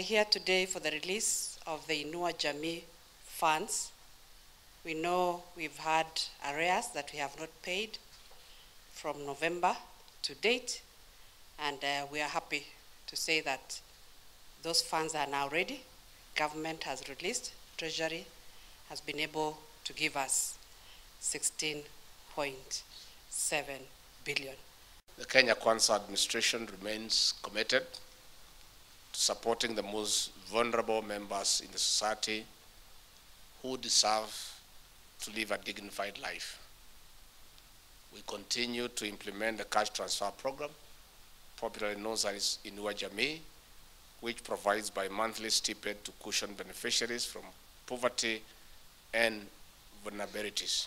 Here today for the release of the Inua Jamii funds. We know we've had arrears that we have not paid from November to date, and uh, we are happy to say that those funds are now ready. Government has released, Treasury has been able to give us 16.7 billion. The Kenya Kwanza administration remains committed supporting the most vulnerable members in the society who deserve to live a dignified life. We continue to implement the cash transfer program, popularly known as Inua Jamii, which provides bi-monthly stipend to cushion beneficiaries from poverty and vulnerabilities.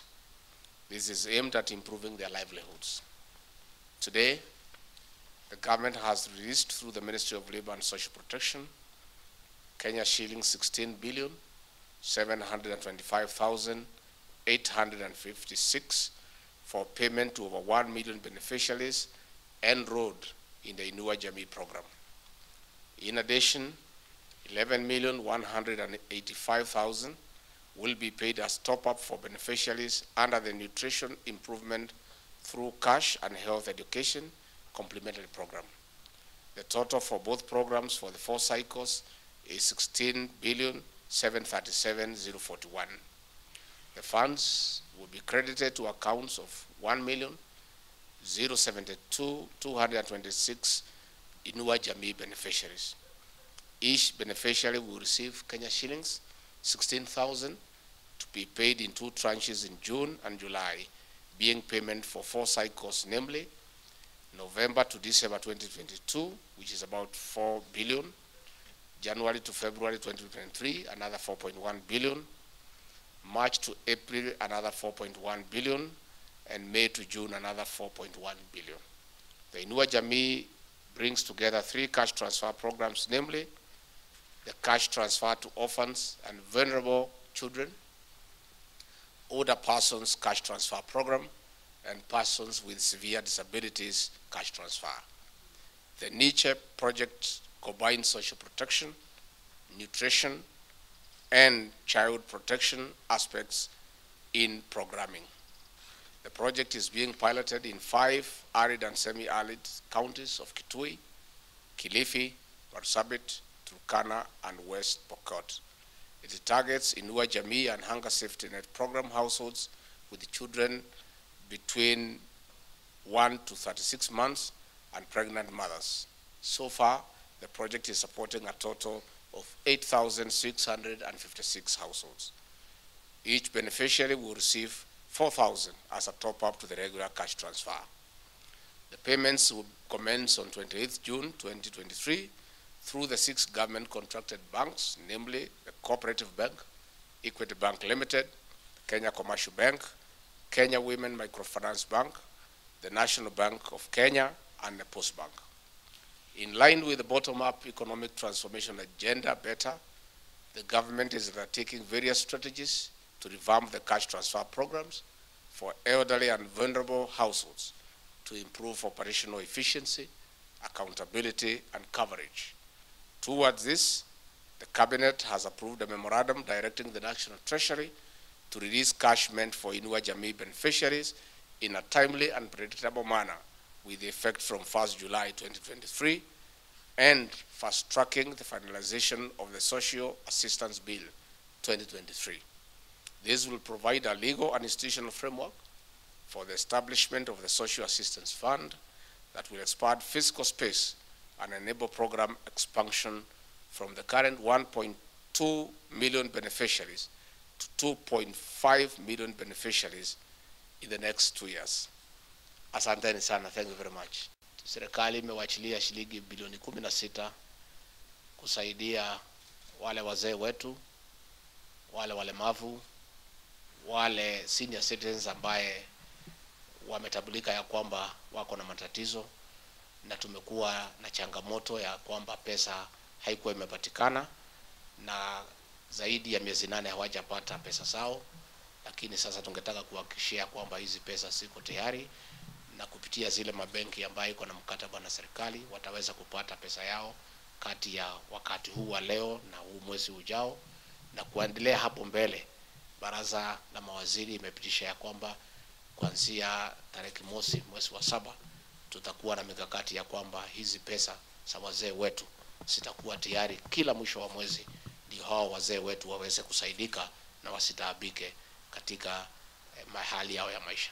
This is aimed at improving their livelihoods. Today, the government has released through the Ministry of Labor and Social Protection Kenya shilling 16 billion 725,856 for payment to over 1 million beneficiaries enrolled in the Inua Jamii program. In addition, 11,185,000 will be paid as top-up for beneficiaries under the Nutrition Improvement through Cash and Health Education Complementary Program. The total for both programs for the four cycles is 16 billion 737,041. The funds will be credited to accounts of 1 million 072 226 Inua Jamii beneficiaries. Each beneficiary will receive Kenya shillings 16,000 to be paid in two tranches in June and July, being payment for four cycles, namely November to December 2022, which is about 4 billion, January to February 2023, another 4.1 billion, March to April, another 4.1 billion, and May to June, another 4.1 billion. The Inua Jamii brings together three cash transfer programs, namely the cash transfer to orphans and vulnerable children, older persons cash transfer program, and persons with severe disabilities cash transfer. The NICHE project combines social protection, nutrition, and child protection aspects in programming. The project is being piloted in five arid and semi-arid counties of Kitui, Kilifi, Marsabit, Turkana, and West Pokot. It targets Inua Jamii and Hunger Safety Net program households with children between 1 to 36 months and pregnant mothers. So far, the project is supporting a total of 8,656 households. Each beneficiary will receive 4,000 as a top-up to the regular cash transfer. The payments will commence on 28th June 2023 through the six government contracted banks, namely the Cooperative Bank, Equity Bank Limited, Kenya Commercial Bank, Kenya Women Microfinance Bank, the National Bank of Kenya, and the Post Bank. In line with the bottom-up economic transformation agenda, BETA, the government is undertaking various strategies to revamp the cash transfer programs for elderly and vulnerable households to improve operational efficiency, accountability, and coverage. Towards this, the Cabinet has approved a memorandum directing the National Treasury to release cash meant for Inua Jamii beneficiaries in a timely and predictable manner with effect from 1st July 2023 and fast-tracking the finalization of the Social Assistance Bill 2023. This will provide a legal and institutional framework for the establishment of the Social Assistance Fund that will expand fiscal space and enable program expansion from the current 1.2 million beneficiaries to 2.5 million beneficiaries in the next two years. Asanteni sana, thank you very much. Serikali imewachilia shilingi bilioni kumi na sita kusaidia wale wazee wetu, wale walemavu, wale senior citizens ambaye wametambulika ya kwamba wako na matatizo, na tumekuwa na changamoto ya kwamba pesa haikuwa imepatikana na zaidi ya miezi nane hawajapata pesa zao, lakini sasa tungetaka kuhakikishia kwamba hizi pesa ziko tayari na kupitia zile mabenki ambayo iko na mkataba na serikali wataweza kupata pesa yao kati ya wakati huu wa leo na huu mwezi ujao, na kuendelea hapo mbele. Baraza la mawaziri imepitisha ya kwamba kuanzia tarehe mosi mwezi wa saba tutakuwa na mikakati ya kwamba hizi pesa za wazee wetu zitakuwa tayari kila mwisho wa mwezi, ndio hao wazee wetu waweze kusaidika na wasitaabike katika eh, mahali yao ya maisha.